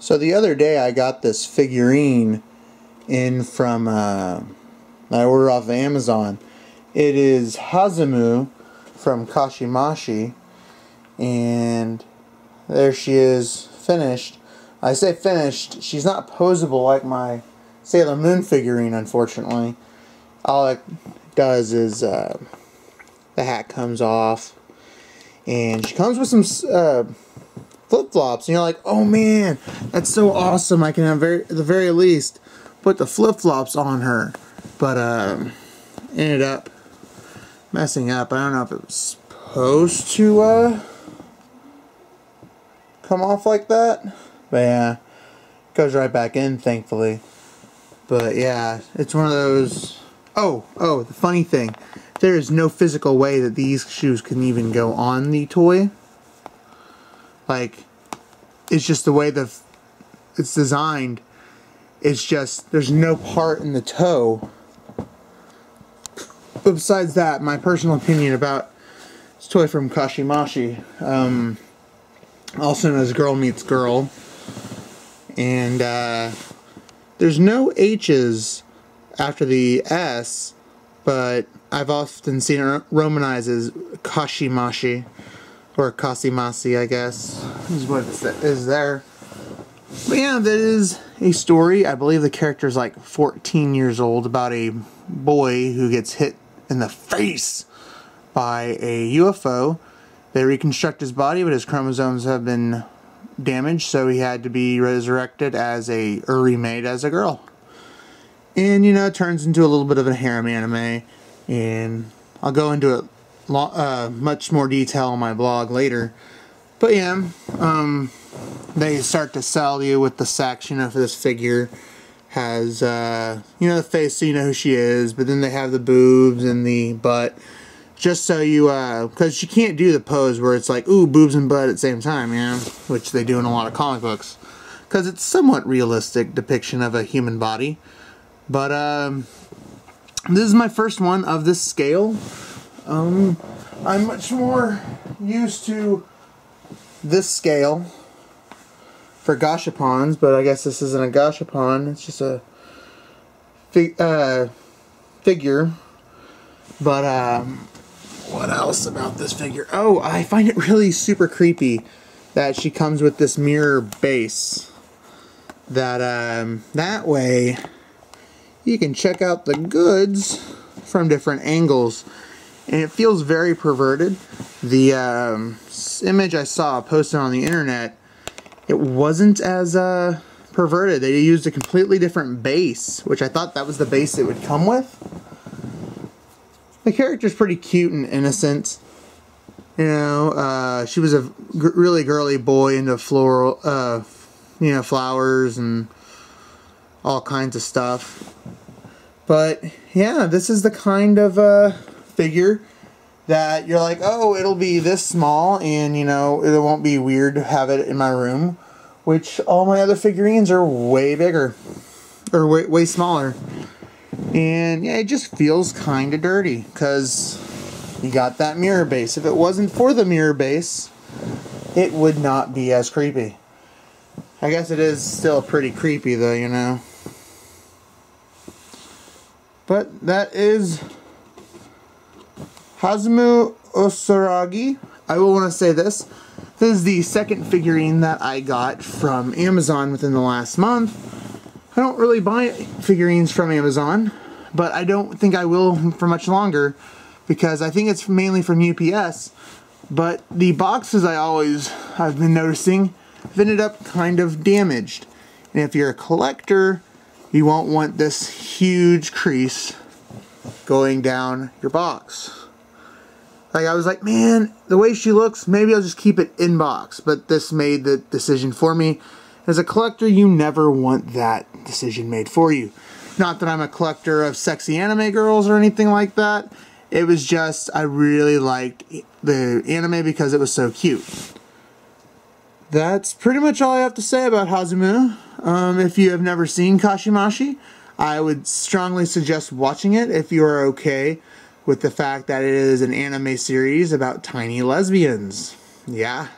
So the other day I got this figurine in from uh, I ordered off of Amazon. It is Hazumu from Kashimashi and there she is finished. I say finished, she's not posable like my Sailor Moon figurine unfortunately. All it does is uh, the hat comes off and she comes with some uh, flip-flops and you're like oh man that's so awesome. I can have very, at the very least put the flip-flops on her. But um, ended up messing up. I don't know if it was supposed to uh, come off like that. But yeah goes right back in thankfully. But yeah it's one of those oh oh the funny thing there is no physical way that these shoes can even go on the toy like, it's just the way the it's designed. It's just, there's no part in the toe. But besides that, my personal opinion about this toy from Kashimashi, um, also known as Girl Meets Girl. And uh, there's no H's after the S, but I've often seen it romanized as Kashimashi or Kasimasi, I guess, is what is there. But yeah, that is a story. I believe the character is like 14 years old about a boy who gets hit in the face by a UFO. They reconstruct his body, but his chromosomes have been damaged, so he had to be resurrected as a, or remade as a girl. And, you know, it turns into a little bit of a harem anime, and I'll go into it uh, much more detail on my blog later. But yeah, um, they start to sell you with the section you know, of this figure has, uh, you know, the face so you know who she is, but then they have the boobs and the butt. Just so you, because uh, you can't do the pose where it's like, ooh, boobs and butt at the same time, you know, which they do in a lot of comic books. Because it's somewhat realistic depiction of a human body. But, um, this is my first one of this scale. Um, I'm much more used to this scale for gashapons, but I guess this isn't a gashapon. It's just a fig uh, figure. But um, what else about this figure? Oh, I find it really super creepy that she comes with this mirror base. That um, that way you can check out the goods from different angles and it feels very perverted. The um, image I saw posted on the internet, it wasn't as uh, perverted. They used a completely different base, which I thought that was the base it would come with. The character's pretty cute and innocent. You know, uh, she was a really girly boy into floral, uh, you know, flowers and all kinds of stuff. But yeah, this is the kind of uh, figure that you're like, oh, it'll be this small and, you know, it won't be weird to have it in my room. Which all my other figurines are way bigger. Or way, way smaller. And yeah, it just feels kind of dirty because you got that mirror base. If it wasn't for the mirror base, it would not be as creepy. I guess it is still pretty creepy though, you know. But that is Hazumu Osaragi. I will want to say this. This is the second figurine that I got from Amazon within the last month. I don't really buy figurines from Amazon, but I don't think I will for much longer because I think it's mainly from UPS. But the boxes I always have been noticing have ended up kind of damaged. And if you're a collector, you won't want this huge crease going down your box. Like I was like, man, the way she looks, maybe I'll just keep it in box. But this made the decision for me. As a collector, you never want that decision made for you. Not that I'm a collector of sexy anime girls or anything like that. It was just, I really liked the anime because it was so cute. That's pretty much all I have to say about Hazumu. Um, if you have never seen Kashimashi, I would strongly suggest watching it if you are okay with the fact that it is an anime series about tiny lesbians. Yeah,